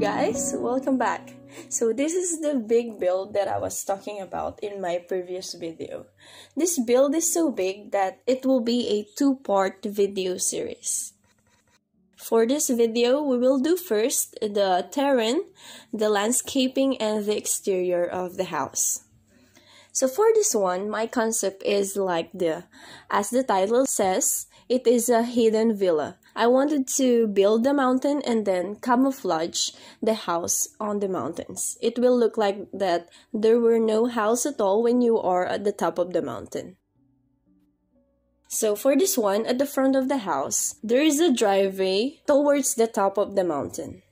Guys, welcome back. So this is the big build that I was talking about in my previous video. This build is so big that it will be a two-part video series. For this video, we will do first the terrain, the landscaping, and the exterior of the house. So for this one, my concept is like the, as the title says, it is a hidden villa. I wanted to build the mountain and then camouflage the house on the mountains. It will look like that there were no house at all when you are at the top of the mountain. So for this one, at the front of the house, there is a driveway towards the top of the mountain.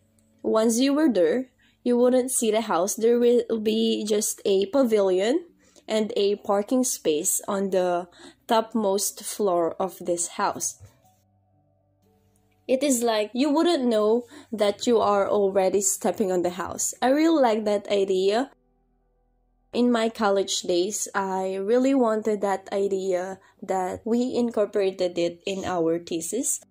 Once you were there, you wouldn't see the house. There will be just a pavilion and a parking space on the topmost floor of this house. It is like you wouldn't know that you are already stepping on the house. I really like that idea. In my college days, I really wanted that idea that we incorporated it in our thesis.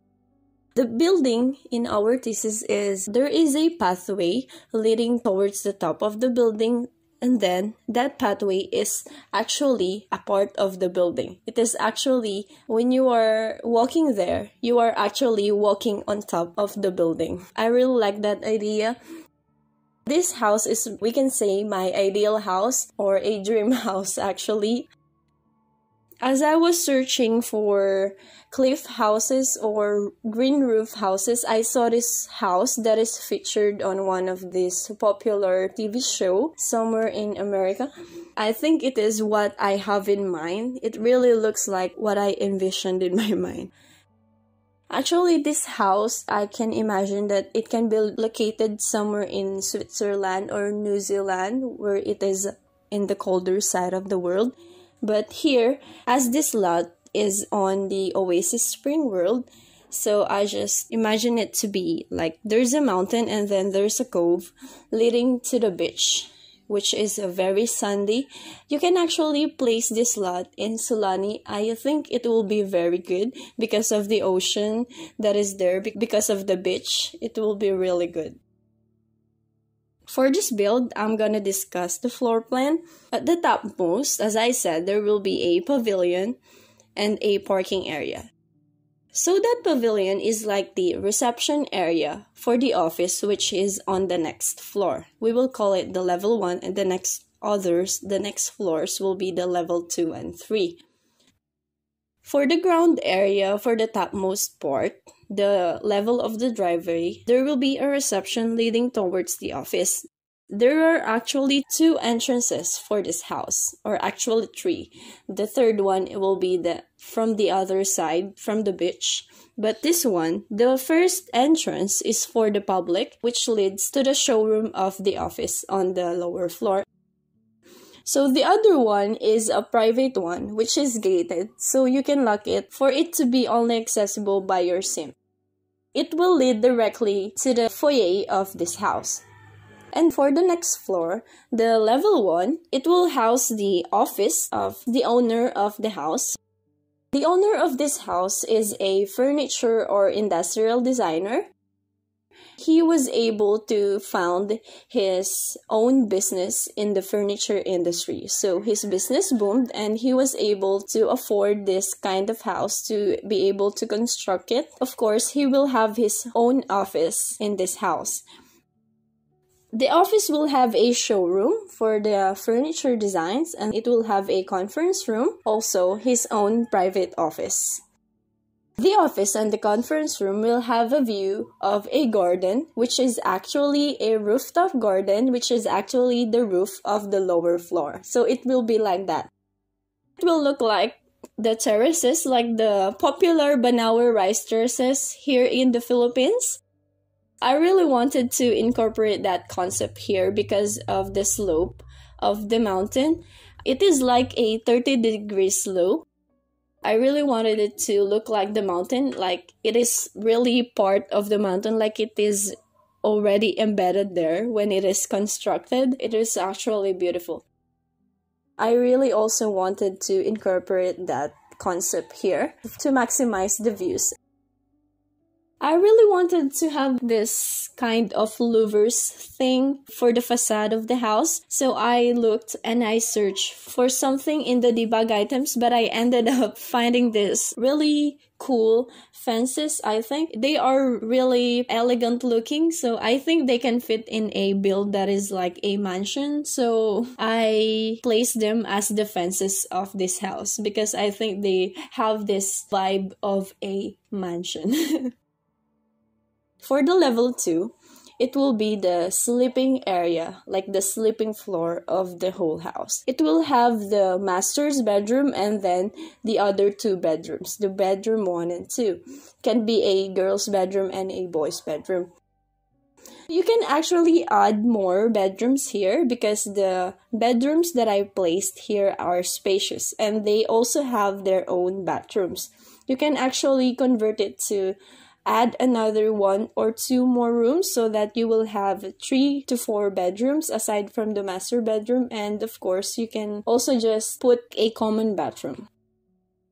The building in our thesis is there is a pathway leading towards the top of the building and then that pathway is actually a part of the building. It is actually, when you are walking there, you are actually walking on top of the building. I really like that idea. This house is, we can say, my ideal house or a dream house actually. As I was searching for cliff houses or green roof houses, I saw this house that is featured on one of these popular TV show somewhere in America. I think it is what I have in mind. It really looks like what I envisioned in my mind. Actually, this house, I can imagine that it can be located somewhere in Switzerland or New Zealand where it is in the colder side of the world. But here, as this lot is on the Oasis Spring World, so I just imagine it to be like there's a mountain and then there's a cove leading to the beach, which is a very sandy. You can actually place this lot in Sulani. I think it will be very good because of the ocean that is there, because of the beach. It will be really good. For this build, I'm gonna discuss the floor plan. At the topmost, as I said, there will be a pavilion and a parking area. So that pavilion is like the reception area for the office which is on the next floor. We will call it the level 1 and the next others, the next floors will be the level 2 and 3. For the ground area for the topmost part, the level of the driveway, there will be a reception leading towards the office. There are actually two entrances for this house, or actually three. The third one will be the from the other side from the beach. But this one, the first entrance is for the public, which leads to the showroom of the office on the lower floor. So the other one is a private one, which is gated, so you can lock it for it to be only accessible by your SIM. It will lead directly to the foyer of this house. And for the next floor, the level 1, it will house the office of the owner of the house. The owner of this house is a furniture or industrial designer he was able to found his own business in the furniture industry. So his business boomed and he was able to afford this kind of house to be able to construct it. Of course, he will have his own office in this house. The office will have a showroom for the furniture designs and it will have a conference room, also his own private office. The office and the conference room will have a view of a garden, which is actually a rooftop garden, which is actually the roof of the lower floor. So it will be like that. It will look like the terraces, like the popular Banaue rice terraces here in the Philippines. I really wanted to incorporate that concept here because of the slope of the mountain. It is like a 30 degree slope I really wanted it to look like the mountain, like it is really part of the mountain, like it is already embedded there when it is constructed. It is actually beautiful. I really also wanted to incorporate that concept here to maximize the views. I really wanted to have this kind of louvers thing for the facade of the house. So I looked and I searched for something in the debug items, but I ended up finding this really cool fences i think. They are really elegant looking so i think they can fit in a build that is like a mansion. So i placed them as the fences of this house because i think they have this vibe of a mansion For the level 2, it will be the sleeping area, like the sleeping floor of the whole house. It will have the master's bedroom and then the other two bedrooms. The bedroom 1 and 2 can be a girl's bedroom and a boy's bedroom. You can actually add more bedrooms here because the bedrooms that I placed here are spacious and they also have their own bathrooms. You can actually convert it to add another one or two more rooms so that you will have three to four bedrooms aside from the master bedroom. And of course you can also just put a common bathroom.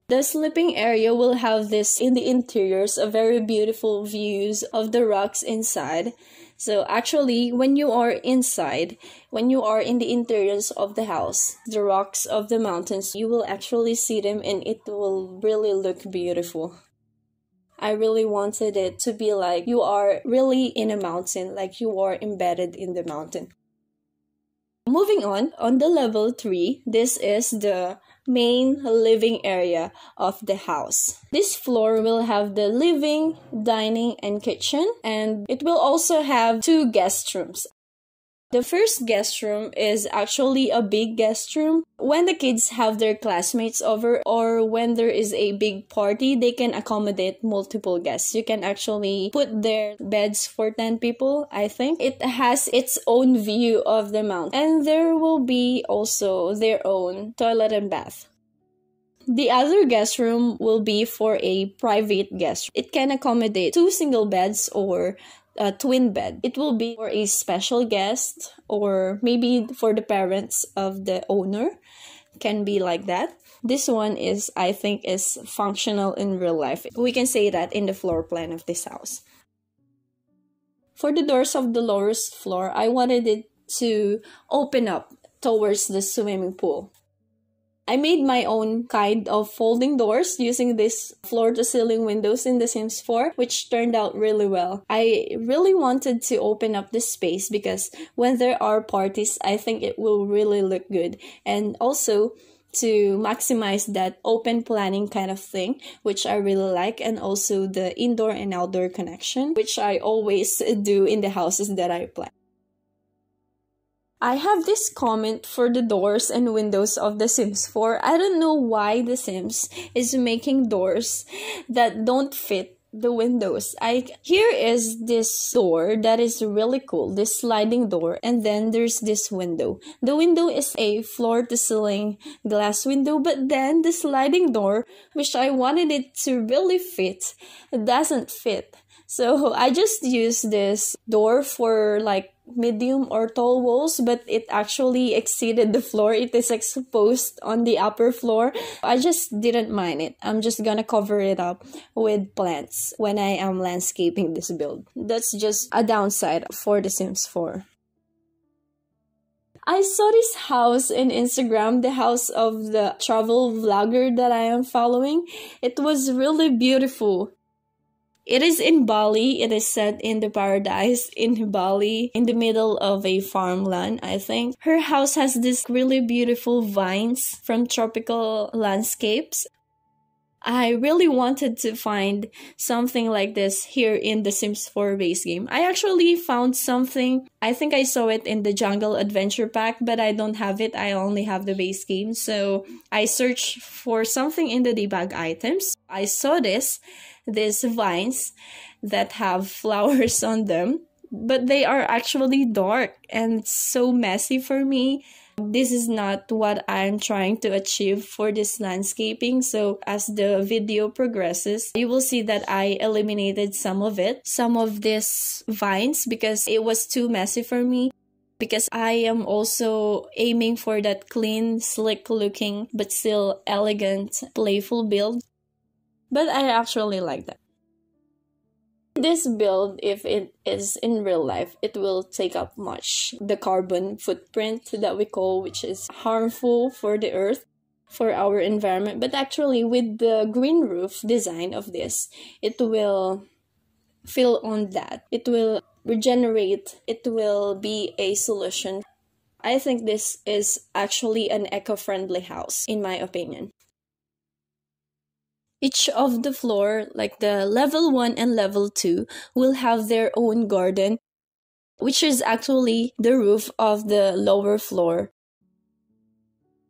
The sleeping area will have this in the interiors a very beautiful views of the rocks inside. So actually when you are inside when you are in the interiors of the house the rocks of the mountains you will actually see them and it will really look beautiful I really wanted it to be like you are really in a mountain, like you are embedded in the mountain. Moving on, on the level 3, this is the main living area of the house. This floor will have the living, dining, and kitchen, and it will also have two guest rooms. The first guest room is actually a big guest room. When the kids have their classmates over or when there is a big party, they can accommodate multiple guests. You can actually put their beds for 10 people, I think. It has its own view of the mountain. And there will be also their own toilet and bath. The other guest room will be for a private guest. It can accommodate two single beds or a twin bed. It will be for a special guest or maybe for the parents of the owner. Can be like that. This one is, I think, is functional in real life. We can say that in the floor plan of this house. For the doors of the lowest floor, I wanted it to open up towards the swimming pool. I made my own kind of folding doors using this floor to ceiling windows in The Sims 4, which turned out really well. I really wanted to open up this space because when there are parties, I think it will really look good. And also, to maximize that open planning kind of thing, which I really like, and also the indoor and outdoor connection, which I always do in the houses that I plan. I have this comment for the doors and windows of The Sims 4. I don't know why The Sims is making doors that don't fit the windows. I here is this door that is really cool, this sliding door, and then there's this window. The window is a floor to ceiling glass window, but then the sliding door, which I wanted it to really fit, doesn't fit. So I just use this door for like medium or tall walls, but it actually exceeded the floor. It is exposed on the upper floor. I just didn't mind it. I'm just gonna cover it up with plants when I am landscaping this build. That's just a downside for The Sims 4. I saw this house in Instagram, the house of the travel vlogger that I am following. It was really beautiful. It is in Bali. It is set in the paradise in Bali, in the middle of a farmland, I think. Her house has this really beautiful vines from tropical landscapes. I really wanted to find something like this here in the Sims 4 base game. I actually found something. I think I saw it in the Jungle Adventure Pack, but I don't have it. I only have the base game. So I searched for something in the debug items. I saw this these vines that have flowers on them, but they are actually dark and so messy for me. This is not what I'm trying to achieve for this landscaping. So as the video progresses, you will see that I eliminated some of it, some of these vines because it was too messy for me because I am also aiming for that clean, slick looking, but still elegant, playful build but I actually like that. this build if it is in real life it will take up much the carbon footprint that we call which is harmful for the earth for our environment. But actually with the green roof design of this it will fill on that. It will regenerate. It will be a solution. I think this is actually an eco-friendly house in my opinion each of the floor, like the level 1 and level 2, will have their own garden, which is actually the roof of the lower floor.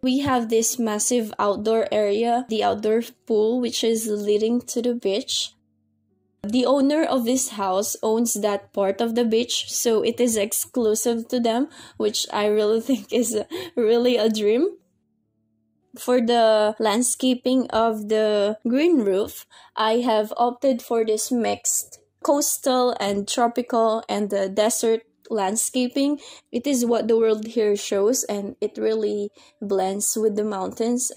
We have this massive outdoor area, the outdoor pool, which is leading to the beach. The owner of this house owns that part of the beach, so it is exclusive to them, which I really think is really a dream for the landscaping of the green roof, I have opted for this mixed coastal and tropical and the desert landscaping. It is what the world here shows and it really blends with the mountains.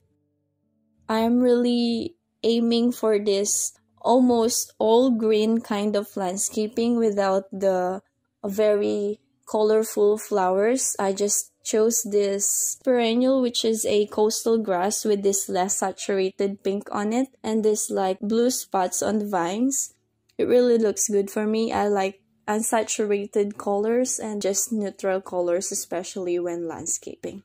I am really aiming for this almost all green kind of landscaping without the very colorful flowers. I just chose this perennial which is a coastal grass with this less saturated pink on it and this like blue spots on the vines. It really looks good for me. I like unsaturated colors and just neutral colors especially when landscaping.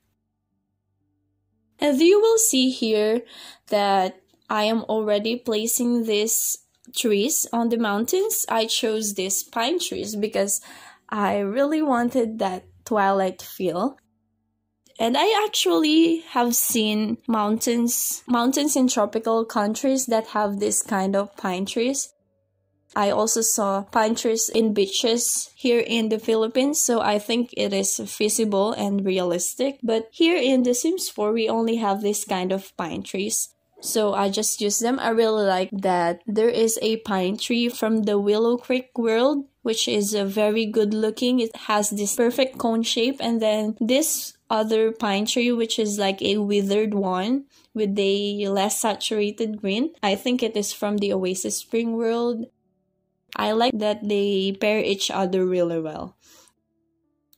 As you will see here that I am already placing these trees on the mountains. I chose these pine trees because I really wanted that twilight feel and I actually have seen mountains, mountains in tropical countries that have this kind of pine trees. I also saw pine trees in beaches here in the Philippines, so I think it is feasible and realistic. But here in The Sims 4, we only have this kind of pine trees. So I just use them. I really like that there is a pine tree from the Willow Creek world, which is a very good looking. It has this perfect cone shape, and then this other pine tree, which is like a withered one with a less saturated green. I think it is from the Oasis Spring World. I like that they pair each other really well.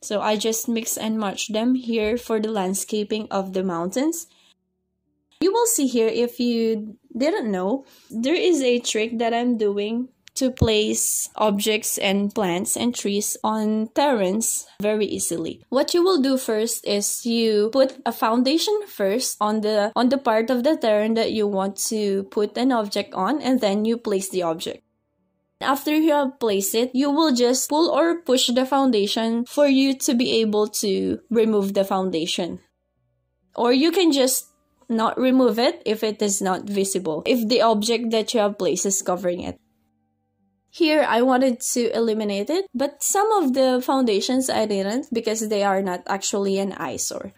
So I just mix and match them here for the landscaping of the mountains. You will see here if you didn't know, there is a trick that I'm doing to place objects and plants and trees on terrains very easily. What you will do first is you put a foundation first on the on the part of the terrain that you want to put an object on and then you place the object. After you have placed it, you will just pull or push the foundation for you to be able to remove the foundation. Or you can just not remove it if it is not visible, if the object that you have placed is covering it. Here, I wanted to eliminate it, but some of the foundations I didn't because they are not actually an eyesore.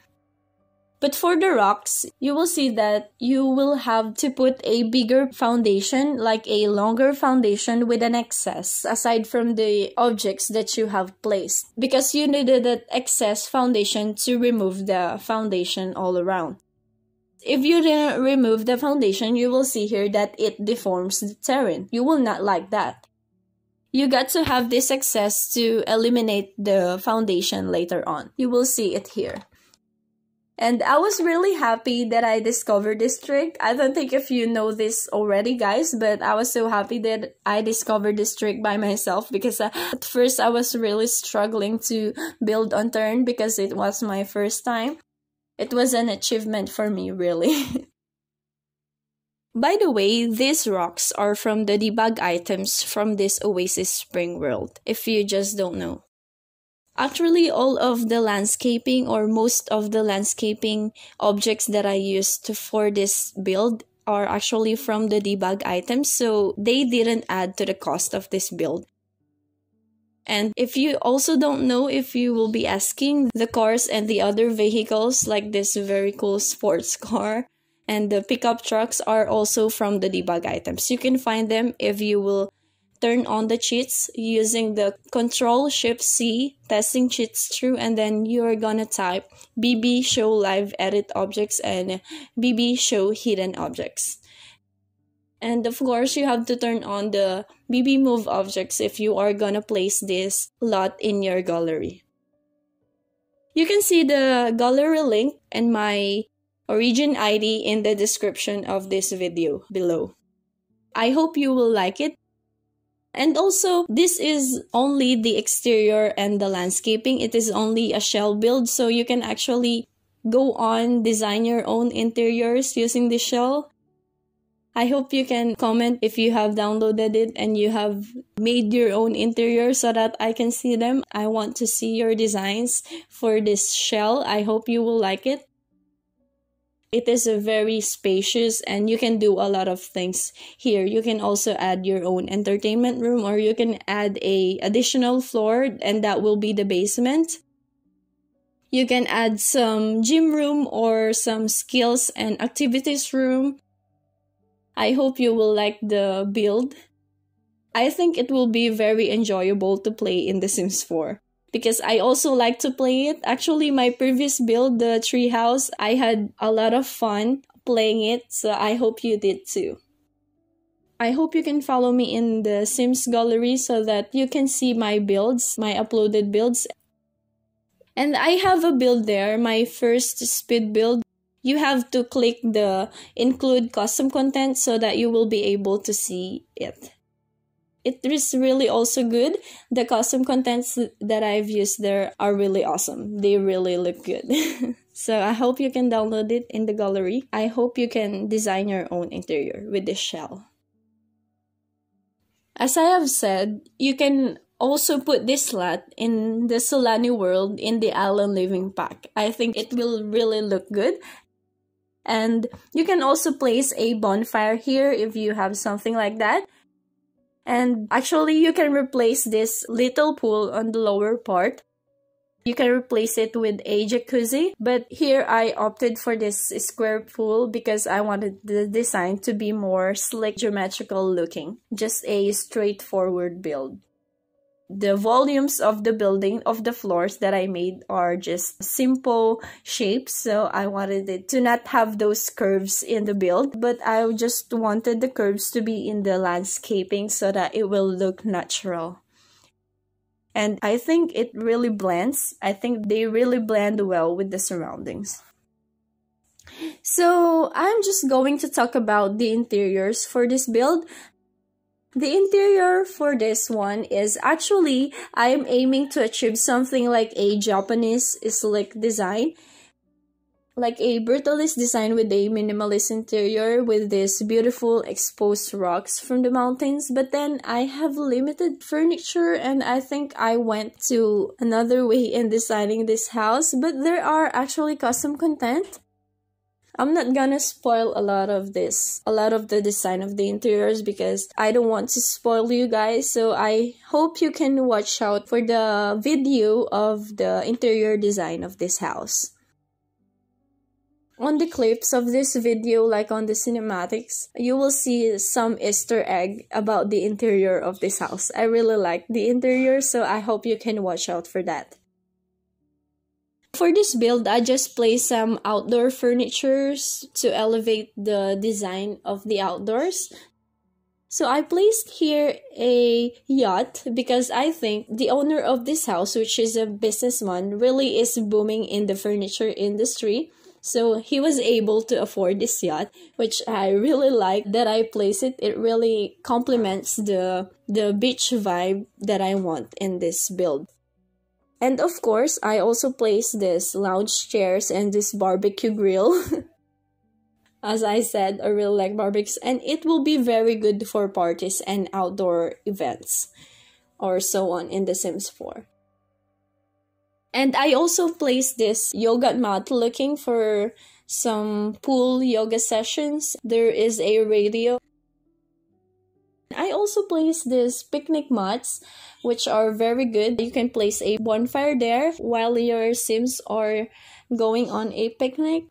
But for the rocks, you will see that you will have to put a bigger foundation, like a longer foundation with an excess, aside from the objects that you have placed. Because you needed that excess foundation to remove the foundation all around. If you didn't remove the foundation, you will see here that it deforms the terrain. You will not like that you got to have this access to eliminate the foundation later on. You will see it here. And I was really happy that I discovered this trick. I don't think if you know this already, guys, but I was so happy that I discovered this trick by myself because uh, at first I was really struggling to build on turn because it was my first time. It was an achievement for me, really. By the way, these rocks are from the debug items from this Oasis Spring World, if you just don't know. Actually, all of the landscaping or most of the landscaping objects that I used for this build are actually from the debug items, so they didn't add to the cost of this build. And if you also don't know if you will be asking the cars and the other vehicles like this very cool sports car and the pickup trucks are also from the debug items. You can find them if you will turn on the cheats using the control shift C testing cheats true and then you're gonna type BB show live edit objects and BB show hidden objects. And of course, you have to turn on the BB Move objects if you are gonna place this lot in your gallery. You can see the gallery link and my origin ID in the description of this video below. I hope you will like it. And also, this is only the exterior and the landscaping. It is only a shell build, so you can actually go on design your own interiors using the shell. I hope you can comment if you have downloaded it and you have made your own interior so that I can see them. I want to see your designs for this shell. I hope you will like it. It is a very spacious and you can do a lot of things here. You can also add your own entertainment room or you can add a additional floor and that will be the basement. You can add some gym room or some skills and activities room. I hope you will like the build. I think it will be very enjoyable to play in The Sims 4 because I also like to play it. Actually, my previous build, the treehouse, I had a lot of fun playing it, so I hope you did too. I hope you can follow me in the Sims gallery so that you can see my builds, my uploaded builds. And I have a build there, my first speed build. You have to click the include custom content so that you will be able to see it it is really also good. The custom contents that I've used there are really awesome. They really look good. so I hope you can download it in the gallery. I hope you can design your own interior with this shell. As I have said, you can also put this slot in the Sulani world in the Island Living Pack. I think it will really look good. And you can also place a bonfire here if you have something like that. And actually, you can replace this little pool on the lower part. You can replace it with a jacuzzi, but here I opted for this square pool because I wanted the design to be more slick, geometrical looking. Just a straightforward build the volumes of the building of the floors that I made are just simple shapes. So I wanted it to not have those curves in the build but I just wanted the curves to be in the landscaping so that it will look natural. And I think it really blends. I think they really blend well with the surroundings. So I'm just going to talk about the interiors for this build the interior for this one is actually I'm aiming to achieve something like a Japanese slick design. Like a brutalist design with a minimalist interior with these beautiful exposed rocks from the mountains. But then i have limited furniture and i think i went to another way in designing this house. But there are actually custom content I'm not gonna spoil a lot of this, a lot of the design of the interiors because I don't want to spoil you guys. So I hope you can watch out for the video of the interior design of this house. On the clips of this video, like on the cinematics, you will see some Easter egg about the interior of this house. I really like the interior, so I hope you can watch out for that. For this build, I just placed some outdoor furnitures to elevate the design of the outdoors. So I placed here a yacht because I think the owner of this house, which is a businessman, really is booming in the furniture industry. So he was able to afford this yacht, which I really like that I place it. It really complements the the beach vibe that I want in this build. And of course, I also placed this lounge chairs and this barbecue grill. As I said, I really like barbecues and it will be very good for parties and outdoor events or so on in The Sims 4. And I also placed this yoga mat looking for some pool yoga sessions. There is a radio I also place these picnic mats, which are very good. You can place a bonfire there while your Sims are going on a picnic.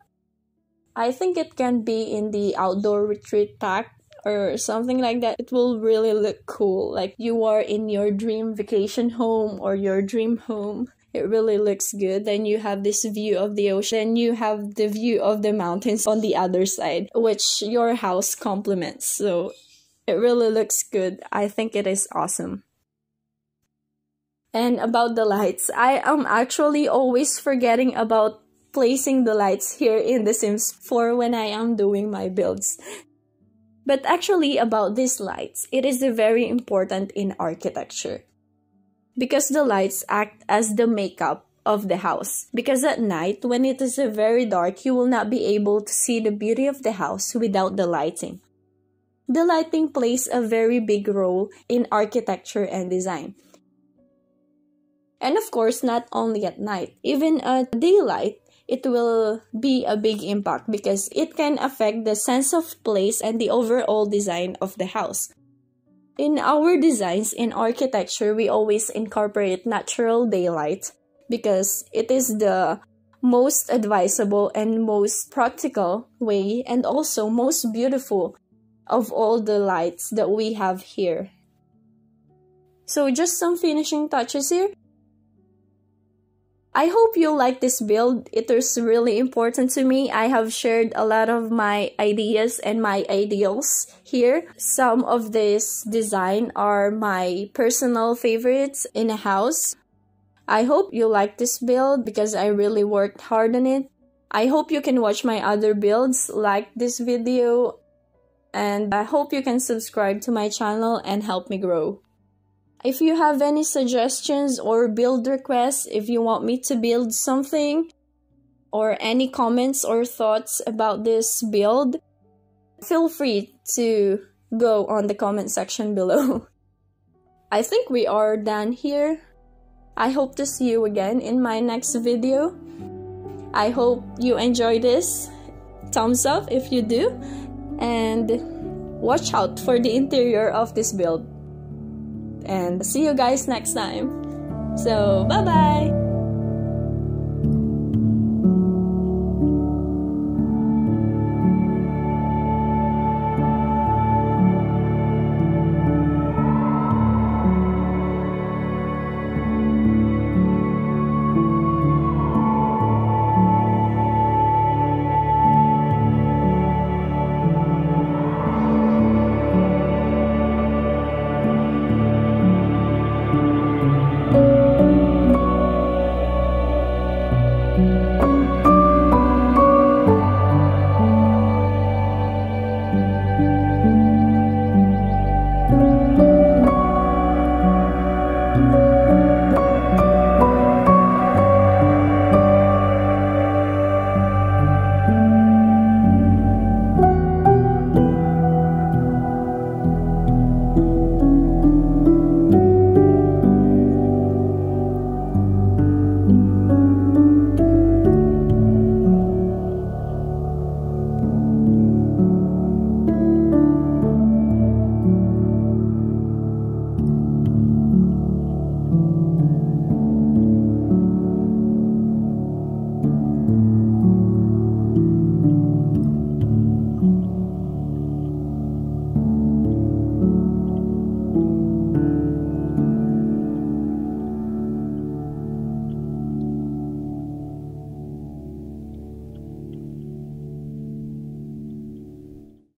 I think it can be in the outdoor retreat pack or something like that. It will really look cool. Like you are in your dream vacation home or your dream home. it really looks good. Then you have this view of the ocean. Then you have the view of the mountains on the other side, which your house complements. So it really looks good. I think it is awesome. And about the lights, I am actually always forgetting about placing the lights here in The Sims 4 when I am doing my builds. But actually about these lights, it is very important in architecture. Because the lights act as the makeup of the house. Because at night, when it is very dark, you will not be able to see the beauty of the house without the lighting. The lighting plays a very big role in architecture and design. And of course, not only at night, even at daylight, it will be a big impact because it can affect the sense of place and the overall design of the house. In our designs in architecture, we always incorporate natural daylight because it is the most advisable and most practical way and also most beautiful of all the lights that we have here. So just some finishing touches here. I hope you like this build. It is really important to me. I have shared a lot of my ideas and my ideals here. Some of this design are my personal favorites in a house. I hope you like this build because I really worked hard on it. I hope you can watch my other builds, like this video, and I hope you can subscribe to my channel and help me grow. If you have any suggestions or build requests, if you want me to build something, or any comments or thoughts about this build, feel free to go on the comment section below. I think we are done here. I hope to see you again in my next video. I hope you enjoy this. Thumbs up if you do. And watch out for the interior of this build and see you guys next time. So, bye bye!